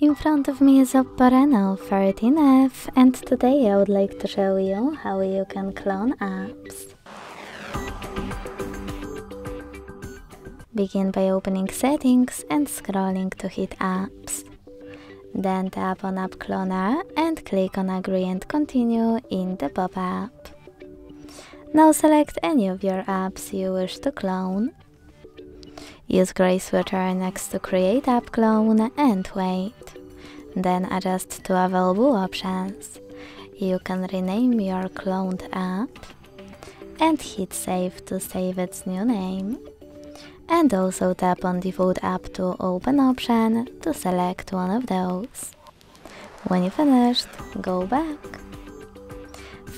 In front of me is Oppo Reno 13F and today I would like to show you how you can clone apps. Begin by opening settings and scrolling to hit apps. Then tap on app cloner and click on agree and continue in the pop-up. Now select any of your apps you wish to clone. Use gray switcher next to create app clone and wait. Then adjust to available options. You can rename your cloned app and hit save to save its new name. And also tap on default app to open option to select one of those. When you finished, go back.